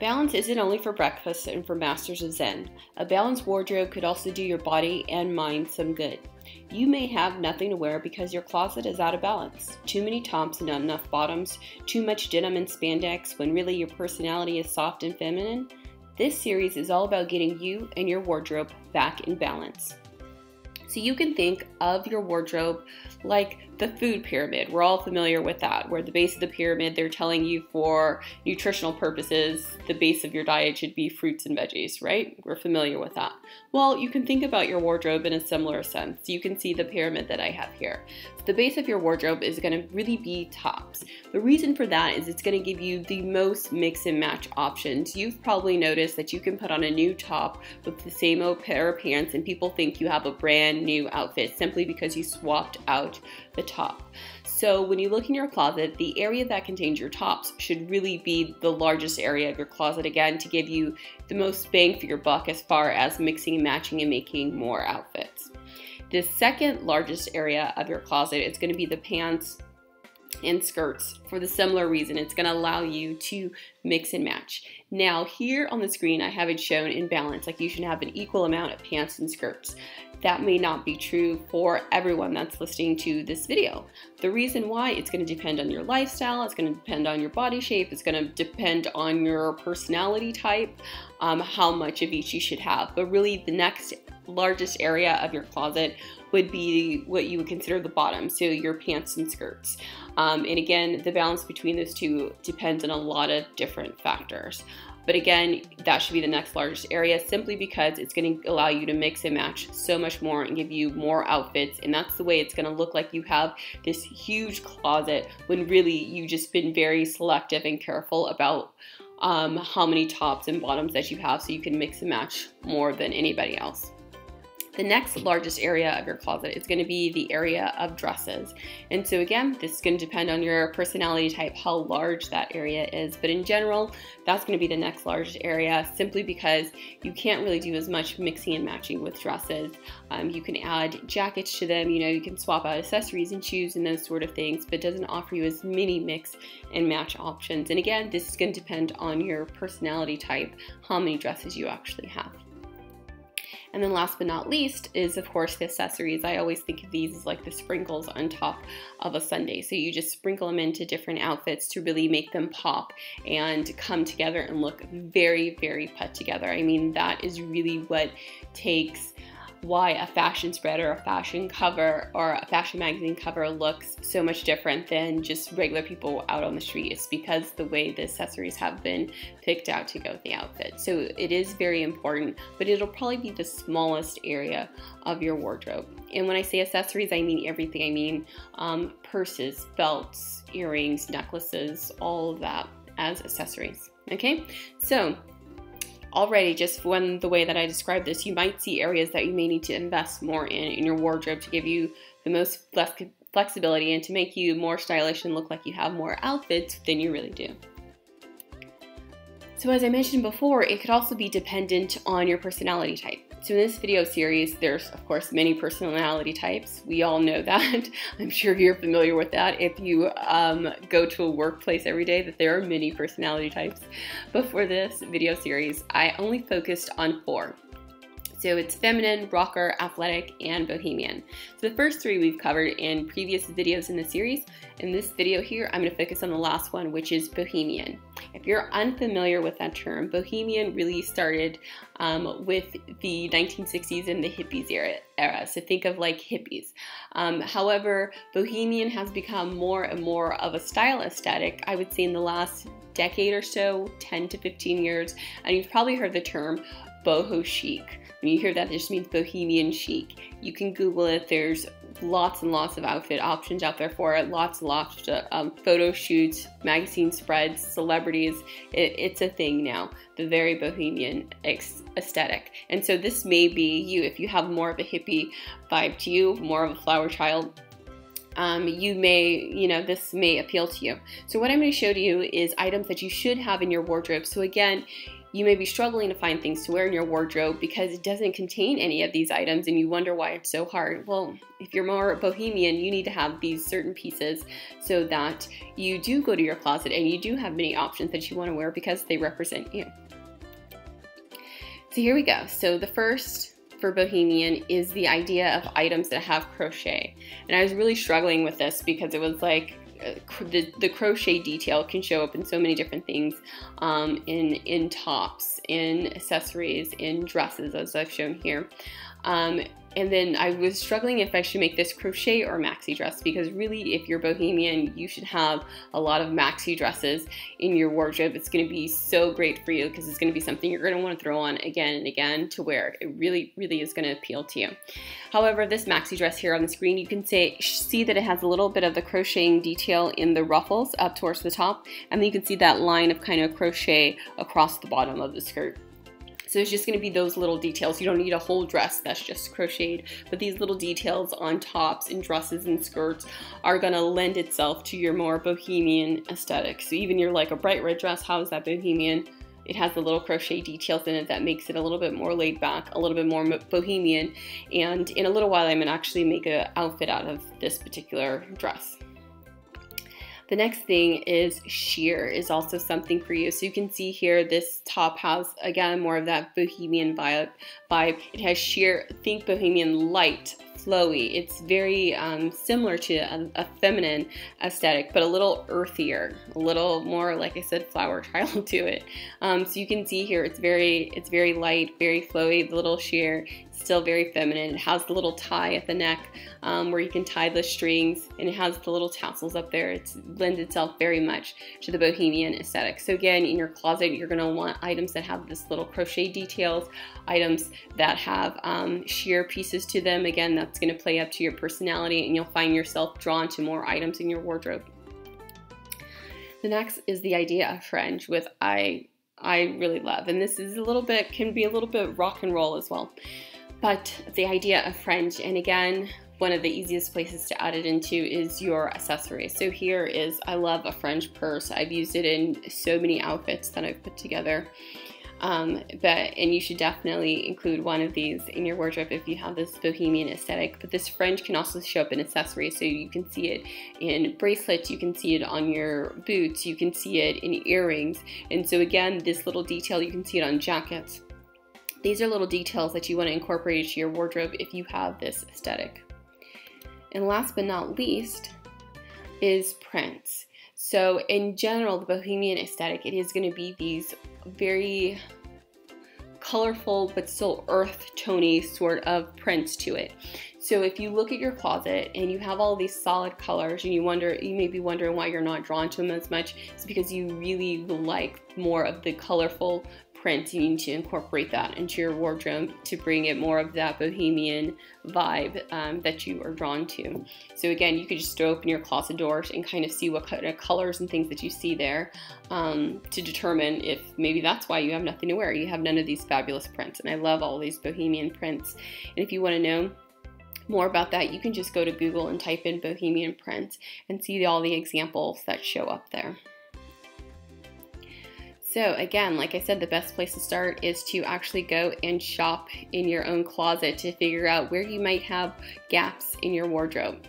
Balance isn't only for breakfast and for masters of Zen. A balanced wardrobe could also do your body and mind some good. You may have nothing to wear because your closet is out of balance. Too many tops and not enough bottoms, too much denim and spandex when really your personality is soft and feminine. This series is all about getting you and your wardrobe back in balance. So you can think of your wardrobe like the food pyramid. We're all familiar with that, where the base of the pyramid, they're telling you for nutritional purposes, the base of your diet should be fruits and veggies, right? We're familiar with that. Well, you can think about your wardrobe in a similar sense. You can see the pyramid that I have here. The base of your wardrobe is going to really be tops. The reason for that is it's going to give you the most mix and match options. You've probably noticed that you can put on a new top with the same old pair of pants and people think you have a brand new outfit simply because you swapped out the top. So when you look in your closet, the area that contains your tops should really be the largest area of your closet again to give you the most bang for your buck as far as mixing and matching and making more outfits. The second largest area of your closet is going to be the pants and skirts for the similar reason. It's going to allow you to mix and match. Now here on the screen I have it shown in balance like you should have an equal amount of pants and skirts that may not be true for everyone that's listening to this video. The reason why it's going to depend on your lifestyle, it's going to depend on your body shape, it's going to depend on your personality type, um, how much of each you should have. But really, the next largest area of your closet would be what you would consider the bottom, so your pants and skirts. Um, and again, the balance between those two depends on a lot of different factors. But again, that should be the next largest area simply because it's going to allow you to mix and match so much more and give you more outfits. And that's the way it's going to look like you have this huge closet when really you just been very selective and careful about um, how many tops and bottoms that you have so you can mix and match more than anybody else. The next largest area of your closet is going to be the area of dresses. And so again, this is going to depend on your personality type, how large that area is. But in general, that's going to be the next largest area simply because you can't really do as much mixing and matching with dresses. Um, you can add jackets to them, you know, you can swap out accessories and shoes and those sort of things, but doesn't offer you as many mix and match options. And again, this is going to depend on your personality type, how many dresses you actually have. And then last but not least is of course the accessories. I always think of these as like the sprinkles on top of a sundae. So you just sprinkle them into different outfits to really make them pop and come together and look very, very put together. I mean, that is really what takes why a fashion spread or a fashion cover or a fashion magazine cover looks so much different than just regular people out on the street. It's because the way the accessories have been picked out to go with the outfit. So it is very important, but it'll probably be the smallest area of your wardrobe. And when I say accessories, I mean everything. I mean um, purses, belts, earrings, necklaces, all of that as accessories. Okay, so already just when the way that I described this, you might see areas that you may need to invest more in in your wardrobe to give you the most flexibility and to make you more stylish and look like you have more outfits than you really do. So as I mentioned before, it could also be dependent on your personality type. So in this video series, there's of course many personality types. We all know that. I'm sure you're familiar with that if you um, go to a workplace every day that there are many personality types. But for this video series, I only focused on four. So it's feminine, rocker, athletic, and bohemian. So the first three we've covered in previous videos in the series. In this video here, I'm going to focus on the last one, which is bohemian. If you're unfamiliar with that term, bohemian really started um, with the 1960s and the hippies era, era. So think of like hippies. Um, however, bohemian has become more and more of a style aesthetic, I would say in the last decade or so, 10 to 15 years, and you've probably heard the term boho chic. When you hear that, it just means bohemian chic. You can Google it. There's lots and lots of outfit options out there for it. Lots and lots of um, photo shoots, magazine spreads, celebrities. It, it's a thing now. The very bohemian aesthetic. And so this may be you if you have more of a hippie vibe to you, more of a flower child um, you may, you know, this may appeal to you. So what I'm going to show to you is items that you should have in your wardrobe. So again, you may be struggling to find things to wear in your wardrobe because it doesn't contain any of these items and you wonder why it's so hard. Well, if you're more bohemian, you need to have these certain pieces so that you do go to your closet and you do have many options that you want to wear because they represent you. So here we go. So the first for bohemian is the idea of items that have crochet. And I was really struggling with this because it was like the, the crochet detail can show up in so many different things um, in in tops in accessories in dresses as I've shown here. Um, and then I was struggling if I should make this crochet or maxi dress because really if you're bohemian you should have a lot of maxi dresses in your wardrobe. It's going to be so great for you because it's going to be something you're going to want to throw on again and again to wear. It really really is going to appeal to you. However this maxi dress here on the screen you can say, see that it has a little bit of the crocheting detail in the ruffles up towards the top and then you can see that line of kind of crochet across the bottom of the skirt. So it's just going to be those little details. You don't need a whole dress that's just crocheted, but these little details on tops and dresses and skirts are going to lend itself to your more bohemian aesthetic. So even your like a bright red dress, how is that bohemian? It has the little crochet details in it that makes it a little bit more laid back, a little bit more bohemian. And in a little while, I'm to actually make an outfit out of this particular dress. The next thing is sheer is also something for you. So you can see here this top has, again, more of that bohemian vibe. vibe. It has sheer, think bohemian light, flowy. It's very um, similar to a, a, feminine aesthetic, but a little earthier, a little more, like I said, flower child to it. Um, so you can see here, it's very, it's very light, very flowy, the little sheer still very feminine. It has the little tie at the neck um, where you can tie the strings and it has the little tassels up there. It lends itself very much to the bohemian aesthetic. So again, in your closet, you're gonna want items that have this little crochet details, items that have um, sheer pieces to them. Again, that's gonna play up to your personality and you'll find yourself drawn to more items in your wardrobe. The next is the idea of fringe with I I really love. And this is a little bit, can be a little bit rock and roll as well. But the idea of fringe, and again, one of the easiest places to add it into is your accessories. So here is, I love a fringe purse. I've used it in so many outfits that I've put together. Um, but and you should definitely include one of these in your wardrobe if you have this bohemian aesthetic. But this fringe can also show up in accessories, so you can see it in bracelets, you can see it on your boots, you can see it in earrings, and so again, this little detail you can see it on jackets. These are little details that you want to incorporate into your wardrobe if you have this aesthetic. And last but not least is prints. So in general, the bohemian aesthetic, it is going to be these very colorful but still earth tony sort of prints to it. So if you look at your closet and you have all these solid colors and you wonder, you may be wondering why you're not drawn to them as much, it's because you really like more of the colorful print, you need to incorporate that into your wardrobe to bring it more of that bohemian vibe um, that you are drawn to. So again, you could just open your closet doors and kind of see what kind of colors and things that you see there um, to determine if maybe that's why you have nothing to wear. You have none of these fabulous prints. And I love all these bohemian prints. And if you want to know more about that, you can just go to Google and type in bohemian print and see all the examples that show up there. So again, like I said, the best place to start is to actually go and shop in your own closet to figure out where you might have gaps in your wardrobe.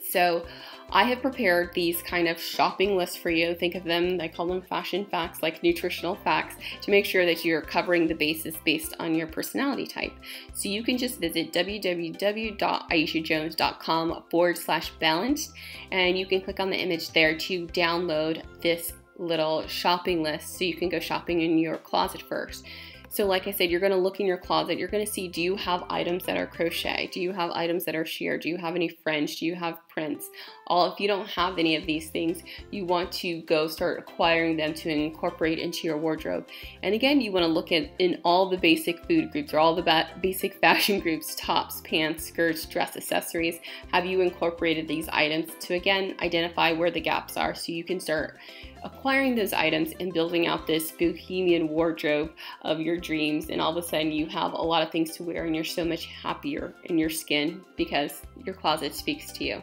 So I have prepared these kind of shopping lists for you. Think of them, I call them fashion facts, like nutritional facts, to make sure that you're covering the bases based on your personality type. So you can just visit www.aishajones.com forward slash balanced, and you can click on the image there to download this little shopping list so you can go shopping in your closet first. So like I said, you're going to look in your closet. You're going to see, do you have items that are crochet? Do you have items that are sheer? Do you have any fringe? Do you have prints? All, if you don't have any of these things, you want to go start acquiring them to incorporate into your wardrobe. And again, you want to look at in all the basic food groups or all the basic fashion groups, tops, pants, skirts, dress accessories. Have you incorporated these items to again, identify where the gaps are so you can start acquiring those items and building out this bohemian wardrobe of your dreams and all of a sudden you have a lot of things to wear and you're so much happier in your skin because your closet speaks to you.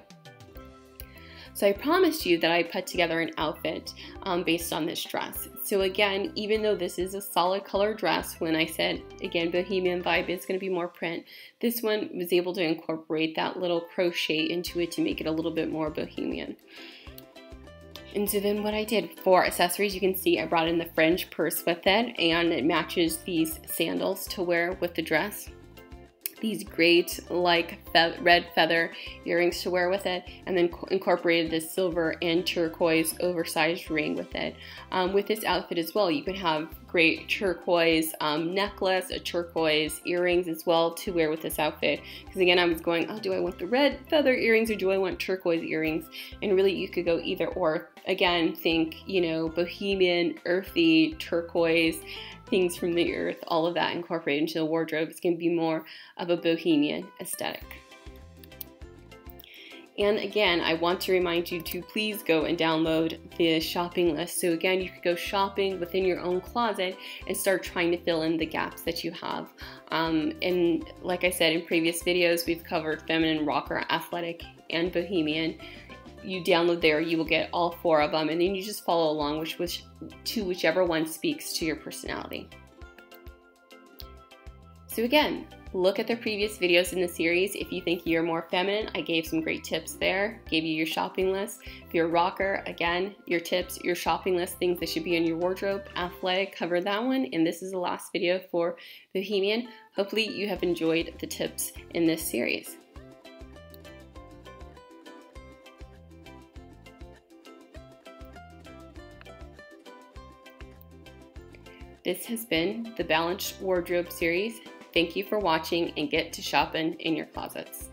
So I promised you that I put together an outfit um, based on this dress. So again, even though this is a solid color dress, when I said, again, bohemian vibe is going to be more print, this one was able to incorporate that little crochet into it to make it a little bit more bohemian. And so then what I did. For accessories, you can see I brought in the fringe purse with it and it matches these sandals to wear with the dress these great like fe red feather earrings to wear with it and then incorporated this silver and turquoise oversized ring with it. Um, with this outfit as well, you can have great turquoise um, necklace, a turquoise earrings as well to wear with this outfit. Because again, I was going, oh, do I want the red feather earrings or do I want turquoise earrings? And really, you could go either or. Again, think, you know, bohemian, earthy, turquoise things from the earth, all of that incorporated into the wardrobe. It's going to be more of a bohemian aesthetic. And again, I want to remind you to please go and download the shopping list. So again, you could go shopping within your own closet and start trying to fill in the gaps that you have. Um, and like I said in previous videos, we've covered feminine, rocker, athletic, and bohemian you download there, you will get all four of them, and then you just follow along which, which to whichever one speaks to your personality. So again, look at the previous videos in the series. If you think you're more feminine, I gave some great tips there, gave you your shopping list. If you're a rocker, again, your tips, your shopping list, things that should be in your wardrobe. Athletic, covered that one, and this is the last video for Bohemian. Hopefully you have enjoyed the tips in this series. This has been the Balanced Wardrobe series. Thank you for watching and get to shopping in your closets.